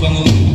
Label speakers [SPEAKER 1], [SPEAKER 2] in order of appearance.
[SPEAKER 1] bangun